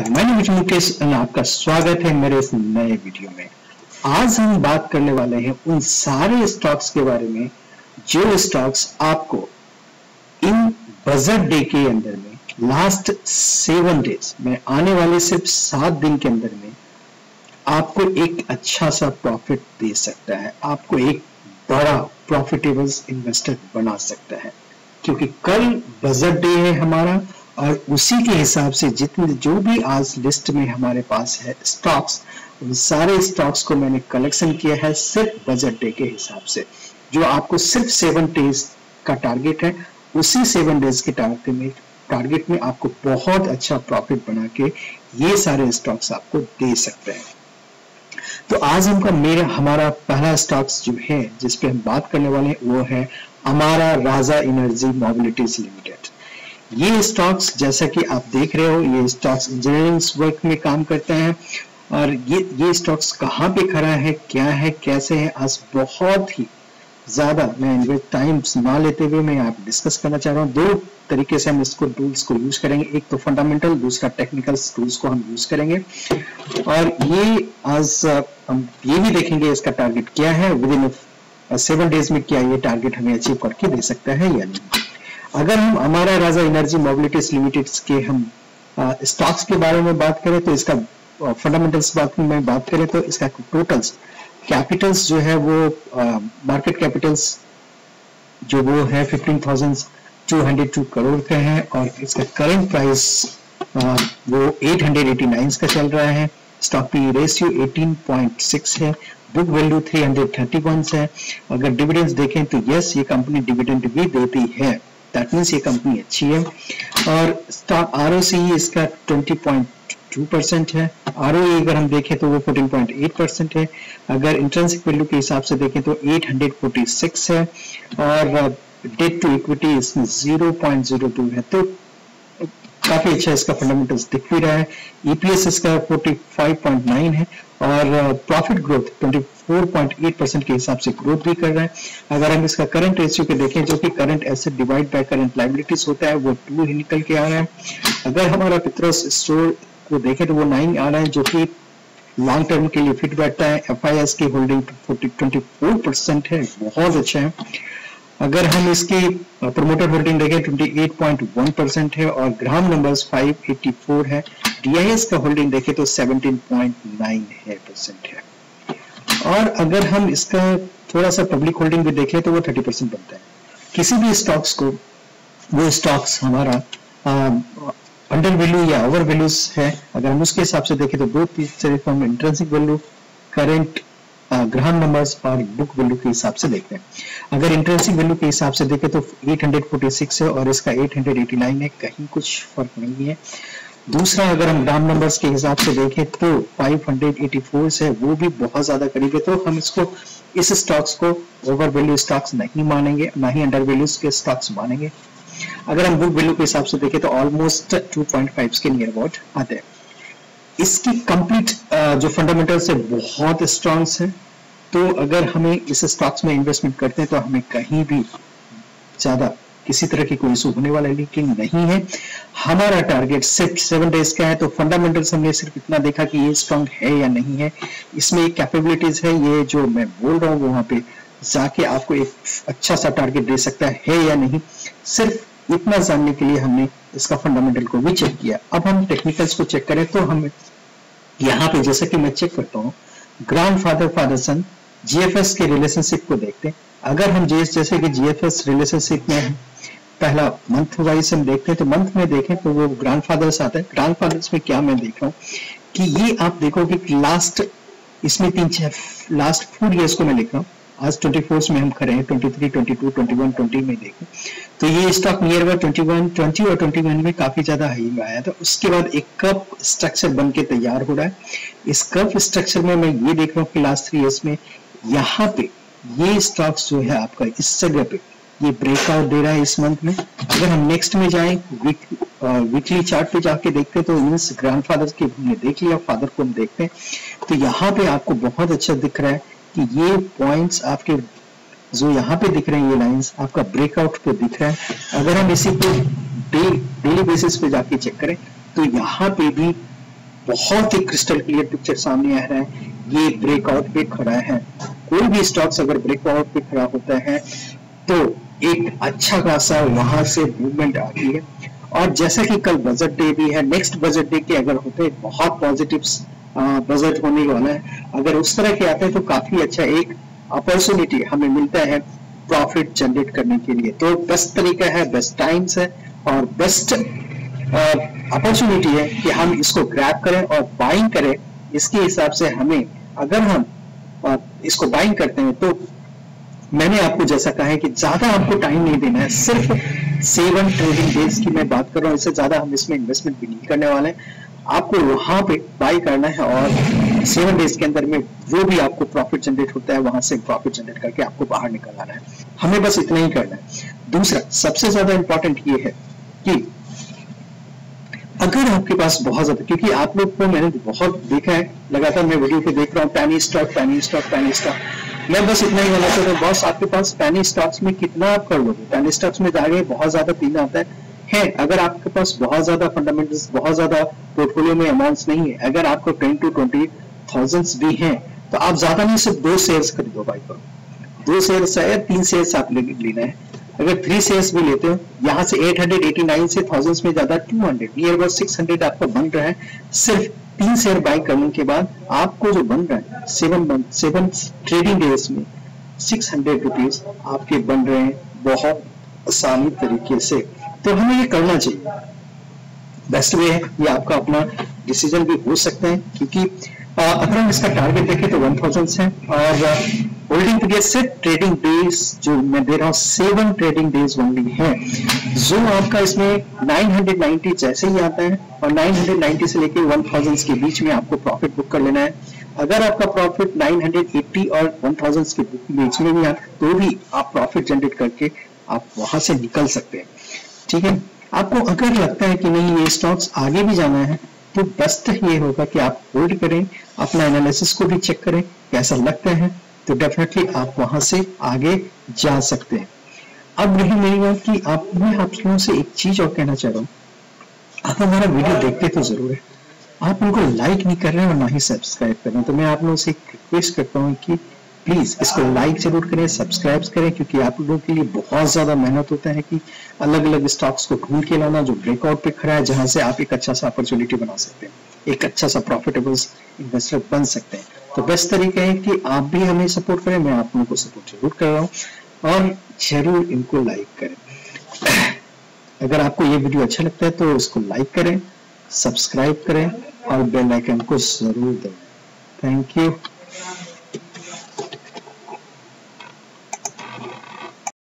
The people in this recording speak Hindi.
हाय मैं नेम मुकेश और आपका स्वागत है मेरे इस नए वीडियो में। आज हम बात करने वाले हैं उन सारे स्टॉक्स के बारे में, जो स्टॉक्स आपको इन बजट डे के अंदर में लास्ट सेवन डेज़ में आने वाले सिर्फ़ सात दिन के अंदर में, आपको एक अच्छा सा प्रॉफिट दे सकता है। आपको एक बड़ा प्रॉफिटेबल इन्वेस्टर बना सकता है। क्योंकि कल बजट डे है हमारा और उसी के हिसाब से जितने जो भी आज लिस्ट में हमारे पास है स्टॉक्स उन सारे स्टॉक्स को मैंने कलेक्शन किया है सिर्फ़ बजट डे के हिसाब से। जो आपको सिर्फ़ सेवन डेज़ का टारगेट है, उसी सेवन डेज़ के टारगेट में टारगेट में आपको बहुत अच्छा प्रॉफिट बना के ये सारे स्टॉक्स आपको दे सकते हैं। तो आज हमका मेरा, हमारा पहला स्टॉक्स जो है जिसपे हम बात करने वाले हैं, वो है हमारा राजा एनर्जी मोबिलिटीज लिमिटेड। ये स्टॉक्स जैसा कि आप देख रहे हो, ये स्टॉक्स इंजीनियरिंग वर्क में काम करते हैं। और ये ये स्टॉक्स कहाँ पे खड़ा है, क्या है, कैसे है, आज बहुत ही ज़्यादा मैं टाइम्स ना लेते हुए मैं आप डिस्कस करना चाह रहा हूँ। दो तरीके से हम इसको टूल्स को यूज़ करेंगे। एक तो फंडामेंटल दूसरा टेक्निकल टूल्स को हम यूज़ करेंगे। और ये आज हम ये भी देखेंगे इसका टारगेट क्या है। विद इन सेवन डेज़ में क्या ये टारगेट हमें अचीव करके दे सकता है या नहीं। अगर हम हमारा राजा एनर्जी मोबिलिटीज लिमिटेड के हम स्टॉक्स के बारे में बात करें तो इसका फंडामेंटल्स बात में बात करें तो इसका टोटल्स कैपिटल्स जो है वो मार्केट कैपिटल्स जो वो है fifteen thousand two hundred two crore का है और इसका करंट प्राइस वो एट हंड्रेड एटी नाइन का चल रहा है। Stock P ratio eighteen point six है। Book value three hundred thirty one है। अगर डिविडेंड्स देखें तो यस ये कंपनी डिविडेंड भी देती है। दैट मीन्स ये कंपनी अच्छी है। और स्टॉक आर इसका 20.2 परसेंट है। आर अगर हम देखें तो वो 14.8 परसेंट है। अगर इंट्रेंसिक वैल्यू के हिसाब से देखें तो 846 है। और डेट टू इक्विटी इसमें 0.02 है। तो काफ़ी अच्छा इसका फंडामेंटल्स दिख भी रहा है। ईपीएस इसका 45.9 है और प्रॉफिट ग्रोथ 24.8 परसेंट के हिसाब से ग्रोथ भी कर रहा है। अगर हम इसका करंट रेशियो के देखें, जो कि current asset divide by current liabilities होता है, वो टू ही निकल के आ रहा है। अगर हमारा पित्रस स्टोर को देखें तो वो नाइन आ रहा है, जो कि लॉन्ग टर्म के लिए फिट बैठता है। एफ़ की होल्डिंग ट्वेंटी फोर परसेंट है, बहुत अच्छा है। अगर हम इसकी प्रोमोटर होल्डिंग देखें 28.1 परसेंट है और ग्राम नंबर्स 584 है। डीआईएस का होल्डिंग देखें तो 17.9 है परसेंट है। और अगर हम इसका थोड़ा सा पब्लिक होल्डिंग भी देखें तो वो 30 परसेंट बनता है। किसी भी स्टॉक्स को, वो स्टॉक्स हमारा अंडर वैल्यू या ओवर वैल्यूज़ है। अगर हम उसके हिसाब से देखें तो दो सिर्फ़ हम intrinsic value current Graham numbers और बुक वैल्यू के हिसाब से देखते हैं। अगर इंट्रेंसिक वैल्यू के हिसाब से देखें तो 846 है और इसका 889 है, कहीं कुछ फ़र्क नहीं है। दूसरा, अगर हम ग्राम नंबर्स के हिसाब से देखें तो 584 है, वो भी बहुत ज़्यादा करीब है तो हम इसको, इस स्टॉक्स को ओवर वैल्यू स्टॉक्स नहीं मानेंगे, ना ही अंडर वैल्यू के स्टॉक्स मानेंगे। अगर हम बुक वैल्यू के हिसाब से देखें तो ऑलमोस्ट 2.5 के नियर अबाउट आते हैं। इसकी कंप्लीट जो फंडामेंटल्स है, बहुत स्ट्रॉन्ग है। तो अगर हमें इस स्टॉक्स में इन्वेस्टमेंट करते हैं तो हमें कहीं भी ज़्यादा किसी तरह की कोई इशू होने वाला लेकिन नहीं है। हमारा टारगेट सिर्फ़ सेवन डेज़ का है तो फंडामेंटल्स हमने सिर्फ़ इतना देखा कि ये स्ट्रॉन्ग है या नहीं है। इसमें कैपेबिलिटीज है, ये जो मैं बोल रहा हूँ, वहाँ पे जाके आपको एक अच्छा सा टारगेट दे सकता है या नहीं, सिर्फ़ इतना जानने के लिए हमने इसका फंडामेंटल को भी चेक किया। अब हम टेक्निकल्स को चेक करें तो हम यहाँ पे जैसे कि मैं चेक करता हूँ grand father father son GFS के रिलेशनशिप को देखते हैं। अगर हम जीएस जैसे कि जीएफएस रिलेशनशिप में पहला मंथ वाइज हम देखते हैं तो मंथ में देखें तो वो ग्रैंड फादर्स आता है। ग्रैंड फादर्स में क्या मैं देख रहा हूँ कि ये आप देखोगे कि लास्ट इसमें तीन छह लास्ट फोर ईयर्स को मैं लिख रहा हूँ। आज 24 में हम खड़े हैं 23, 22, 21, 20 में देखें। तो ये स्टॉक नियर बाय 21, 20 और 21 में काफ़ी ज़्यादा हाई में आया था। उसके बाद एक कप स्ट्रक्चर बन के तैयार हो रहा है। इस कप स्ट्रक्चर में मैं ये देख रहा हूँ कि लास्ट थ्री ईयर्स में यहाँ पे, ये स्टॉक्स जो है आपका, इस जगह पे, ये ब्रेकआउट दे रहा है इस मंथ में। अगर हम नेक्स्ट में जाएँ वीक वीकली चार्ट पे जाके देखते हैं तो मीन्स ग्रैंडफादर के हमने देख लिया फादर को हम देखते हैं। तो यहाँ पे आपको बहुत अच्छा दिख रहा है कि ये पॉइंट्स आपके, जो यहाँ पे दिख रहे हैं, ये लाइंस आपका ब्रेकआउट पे दिख रहा है। अगर हम इसी को डेली बेसिस पे जाके चेक करें तो यहाँ पे भी बहुत ही क्रिस्टल क्लियर पिक्चर सामने आ रहा है। ये ब्रेकआउट पे खड़ा है। कोई भी स्टॉक्स अगर ब्रेकआउट पे खड़ा होता है तो एक अच्छा खासा वहाँ से मूवमेंट आती है। और जैसा कि कल बजट डे भी है नेक्स्ट बजट डे के अगर होते हैं बहुत पॉजिटिव बजट होने वाला है। अगर उस तरह के आते हैं तो काफ़ी अच्छा एक अपॉर्चुनिटी हमें मिलता है प्रॉफिट जनरेट करने के लिए। तो बेस्ट तरीका है बेस्ट टाइम्स है, और बेस्ट अपॉर्चुनिटी है कि हम इसको ग्रैप करें और बाइंग करें। इसके हिसाब से हमें, अगर हम इसको बाइंग करते हैं तो मैंने आपको जैसा कहा है कि ज़्यादा आपको टाइम नहीं देना है, सिर्फ़ सेवन ट्रेडिंग डेज़ की मैं बात कर रहा हूँ, इससे ज़्यादा हम इसमें इन्वेस्टमेंट भी नहीं करने वाले हैं। आपको वहाँ पे बाई करना है और सेवन डेज़ के अंदर में वो भी आपको प्रॉफिट जनरेट होता है, वहाँ से प्रॉफिट जनरेट करके आपको बाहर निकल आना है। हमें बस इतना ही करना है। दूसरा, सबसे ज़्यादा इंपॉर्टेंट ये है कि अगर आपके पास बहुत ज़्यादा, क्योंकि आप लोग को मैंने बहुत देखा है, लगातार मैं वीडियो पे देख रहा हूँ, पैनी स्टॉक पैनी स्टॉक पैनी स्टॉक मैं बस इतना ही कहना चाहता हूँ, बॉस आपके पास पैनी स्टॉक्स में कितना आप कर लोगे? पैनी स्टॉक्स में जाके बहुत ज़्यादा पीना आता है। है, अगर आपके पास बहुत ज़्यादा फंडामेंटल्स बहुत ज़्यादा पोर्टफोलियो में अमाउंट्स नहीं है, अगर आपको टेन टू ट्वेंटी थाउज़ेंड भी हैं तो आप ज़्यादा नहीं, सिर्फ़ दो शेयर्स खरीदो भाई पर दो शेयर्स या तीन शेयर्स आप लेना है। अगर थ्री शेयर्स भी लेते हो, यहाँ से 889 से थाउजेंड्स में ज़्यादा 200 नियर अबाउट 600 आपका बन रहा है। सिर्फ़ तीन शेयर बाय करने के बाद आपको जो बन रहा है seven month seven trading days में सिक्स हंड्रेड रुपीज़ आपके बन रहे हैं बहुत आसानी तरीके से। तो हमें ये करना चाहिए। बेस्ट वे है ये आपका अपना डिसीज़न भी हो सकते हैं, क्योंकि अगर हम इसका टारगेट देखें तो वन थाउज़ेंड है और होल्डिंग पीरियड से ट्रेडिंग डेज़ जो मैं दे रहा हूँ सेवन ट्रेडिंग डेज़ ओनली है। जो आपका इसमें 990 जैसे ही आता है और 990 से लेके 1000 के बीच में आपको प्रॉफिट बुक कर लेना है। अगर आपका प्रॉफिट 980 और 1000 के बीच में भी आता तो भी आप प्रॉफिट जनरेट करके आप वहाँ से निकल सकते हैं। ठीक है? आपको अगर लगता है कि नहीं, ये स्टॉक्स आगे भी जाना है तो बेस्ट ये होगा कि आप होल्ड करें, अपना एनालिसिस को भी चेक करें, कैसा लगता है तो डेफिनेटली आप वहाँ से आगे जा सकते हैं। अब रही मेरी बात कि आप मैं आप लोगों से एक चीज़ और कहना चाह रहा हूँ। आप हमारा वीडियो देखते तो ज़रूर है। आप उनको लाइक नहीं कर रहे हैं और ना ही सब्सक्राइब कर रहे हैं। तो मैं आप लोगों से रिक्वेस्ट करता हूँ कि प्लीज़ इसको लाइक ज़रूर करें सब्सक्राइब करें, क्योंकि आप लोगों के लिए बहुत ज़्यादा मेहनत होता है कि अलग अलग स्टॉक्स को ढूंढ के लाना जो ब्रेकआउट पे खड़ा है, जहाँ से आप एक अच्छा सा अपॉर्चुनिटी बना सकते हैं। एक अच्छा सा प्रॉफिटेबल इन्वेस्टर बन सकते हैं। तो बेस्ट तरीका है कि आप भी हमें सपोर्ट करें, मैं आप लोगों को सपोर्ट ज़रूर कर रहा हूँ और ज़रूर इनको लाइक करें। अगर आपको ये वीडियो अच्छा लगता है तो इसको लाइक करें सब्सक्राइब करें और बेल आइकन को ज़रूर दें थैंक यू